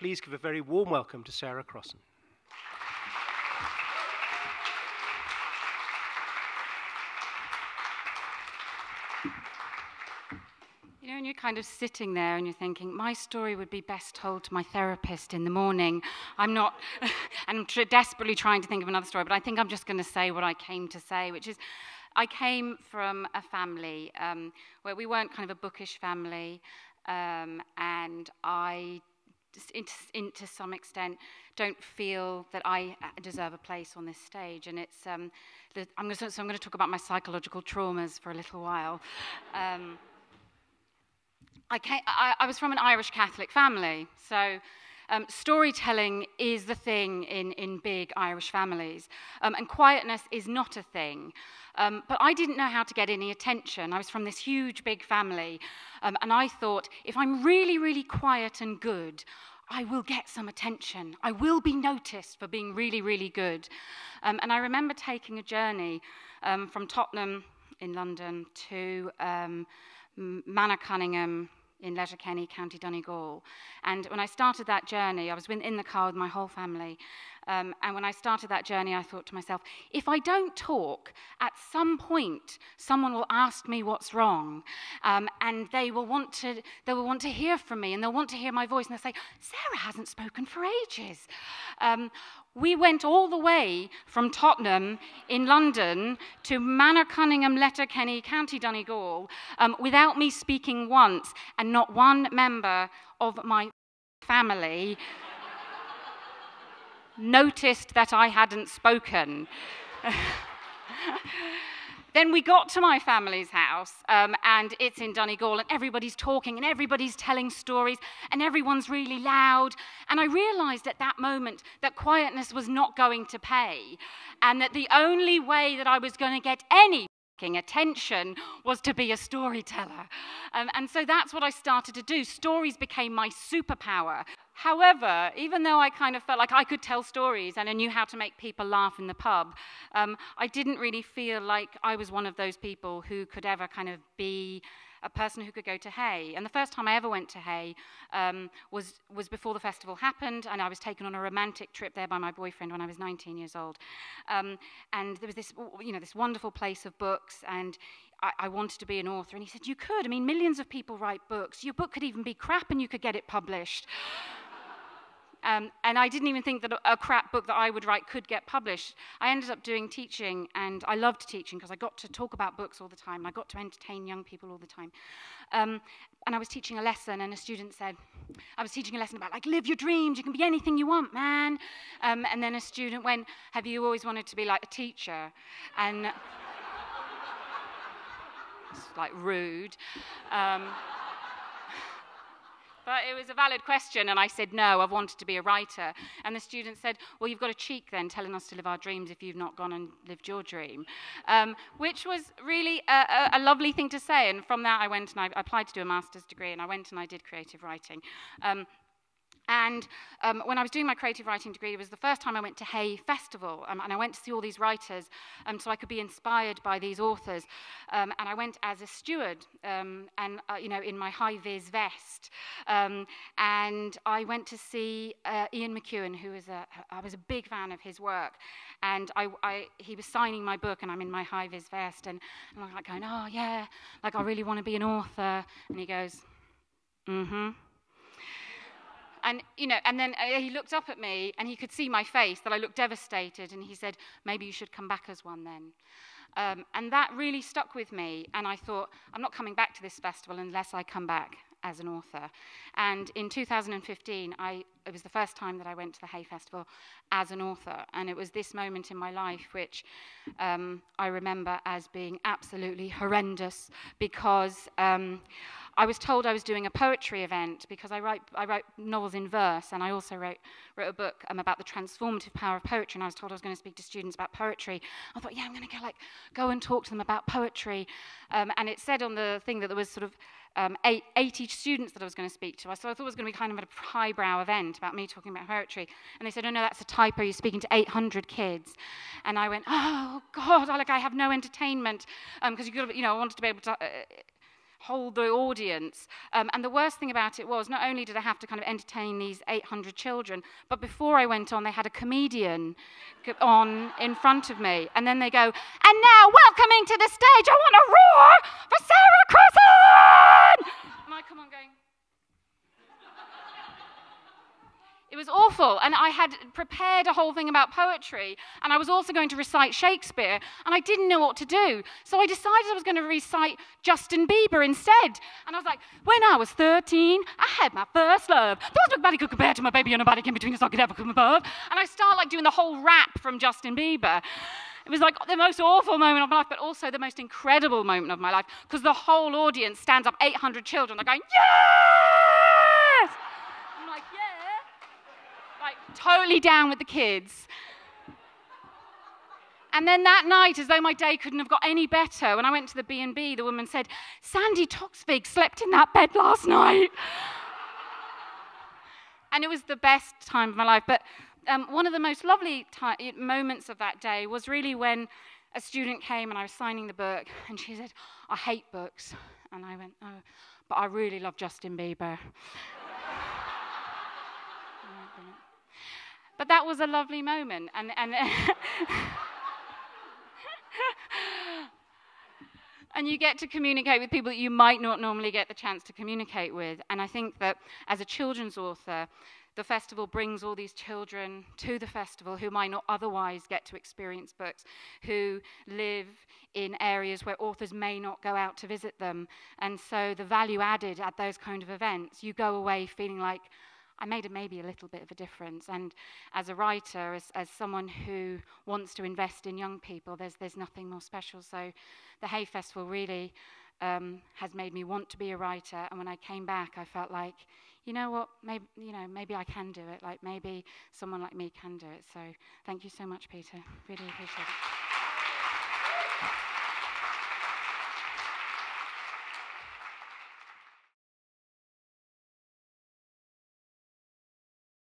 please give a very warm welcome to Sarah Crossan. You know, and you're kind of sitting there and you're thinking, my story would be best told to my therapist in the morning. I'm not, and I'm tr- desperately trying to think of another story, but I think I'm just going to say what I came to say, which is I came from a family um, where we weren't kind of a bookish family, um, and I, in, to some extent, don't feel that I uh, deserve a place on this stage. And it's, um, I'm going to, so I'm going to talk about my psychological traumas for a little while. Um, I, came, I, I was from an Irish Catholic family, so um, storytelling is the thing in, in big Irish families, um, and quietness is not a thing. Um, but I didn't know how to get any attention. I was from this huge, big family, um, and I thought if I'm really, really quiet and good, I will get some attention. I will be noticed for being really, really good. Um, and I remember taking a journey um, from Tottenham in London to Manor Cunningham in Letterkenny, County Donegal. And when I started that journey, I was in the car with my whole family. Um, and when I started that journey, I thought to myself, if I don't talk, at some point, someone will ask me what's wrong. Um, and they will, want to, they will want to hear from me, and they'll want to hear my voice. And they'll say, Sarah hasn't spoken for ages. Um, we went all the way from Tottenham in London to Manor Cunningham, Letterkenny, County Donegal, um, without me speaking once, and not one member of my family noticed that I hadn't spoken. Then we got to my family's house, um, and it's in Donegal, and everybody's talking, and everybody's telling stories, and everyone's really loud. And I realized at that moment that quietness was not going to pay, and that the only way that I was going to get any attention was to be a storyteller. Um, and so that's what I started to do. Stories became my superpower. However, even though I kind of felt like I could tell stories and I knew how to make people laugh in the pub, um, I didn't really feel like I was one of those people who could ever kind of be a person who could go to Hay. And the first time I ever went to Hay um, was, was before the festival happened, and I was taken on a romantic trip there by my boyfriend when I was 19 years old. Um, and there was this, you know, this wonderful place of books, and I, I, wanted to be an author. And he said, You could. I mean, millions of people write books. Your book could even be crap, and you could get it published. Um, and I didn't even think that a, crap book that I would write could get published. I ended up doing teaching, and I loved teaching because I got to talk about books all the time. I got to entertain young people all the time. Um, and I was teaching a lesson, and a student said, I was teaching a lesson about, like, live your dreams. You can be anything you want, man. Um, and then a student went, Have you always wanted to be like a teacher? And it's like rude. But it was a valid question, and I said, no, I've wanted to be a writer. And the student said, well, you've got a cheek then telling us to live our dreams if you've not gone and lived your dream, um, which was really a, a, a, lovely thing to say. And from that, I went and I applied to do a master's degree, and I went and I did creative writing. Um, and um, when I was doing my creative writing degree, it was the first time I went to Hay Festival, um, and I went to see all these writers um, so I could be inspired by these authors. Um, and I went as a steward, um, and uh, you know, in my high vis vest. And I went to see uh, Ian McEwan, who was a I was a big fan of his work, and I, I, he was signing my book, and I'm in my high vis vest, and, and I'm like going, oh yeah, like I really want to be an author. And he goes, mm-hmm. And, you know, and then uh, he looked up at me and he could see my face, that I looked devastated, and he said, maybe you should come back as one then. Um, and that really stuck with me, and I thought, I'm not coming back to this festival unless I come back as an author. And in 2015, I, it was the first time that I went to the Hay Festival as an author. And it was this moment in my life which um, I remember as being absolutely horrendous because um, I was told I was doing a poetry event because I write, I write novels in verse and I also wrote, wrote a book um, about the transformative power of poetry. And I was told I was going to speak to students about poetry. I thought, yeah, I'm going to go, like, go and talk to them about poetry. Um, and it said on the thing that there was sort of um, eight, 80 students that I was going to speak to. So I thought it was going to be kind of a highbrow event about me talking about poetry. And they said, oh, no, that's a typo. You're speaking to 800 kids. And I went, oh, God, like I have no entertainment. Because um, you, you know, I wanted to be able to... Uh, hold the audience. Um, and the worst thing about it was not only did I have to kind of entertain these 800 children, but before I went on, they had a comedian on in front of me. And then they go, and now welcoming to the stage, I want to roar for Sarah Crossan! And I come on going, It was awful. And I had prepared a whole thing about poetry, and I was also going to recite Shakespeare, and I didn't know what to do. So I decided I was going to recite Justin Bieber instead. And I was like, when I was 13, I had my first love. There was nobody could compare to my baby, and nobody came between us, I could ever come above. And I start like doing the whole rap from Justin Bieber. It was like the most awful moment of my life, but also the most incredible moment of my life because the whole audience stands up, 800 children, they're going, yes! I'm like, yeah. Like, totally down with the kids. And then that night, as though my day couldn't have got any better, when I went to the B&B, the woman said, Sandi Toksvig slept in that bed last night. and it was the best time of my life. But um, one of the most lovely moments of that day was really when a student came and I was signing the book, and she said, I hate books. And I went, Oh, but I really love Justin Bieber. but that was a lovely moment. And, and, and you get to communicate with people that you might not normally get the chance to communicate with. And I think that as a children's author, the festival brings all these children to the festival who might not otherwise get to experience books, who live in areas where authors may not go out to visit them. And so the value added at those kind of events, you go away feeling like, I made a, maybe a little bit of a difference. And as a writer, as, as someone who wants to invest in young people, there's, there's nothing more special. So the Hay Festival really um, has made me want to be a writer. And when I came back, I felt like, you know what, maybe, you know, maybe I can do it. Like maybe someone like me can do it. So thank you so much, Peter. Really appreciate it.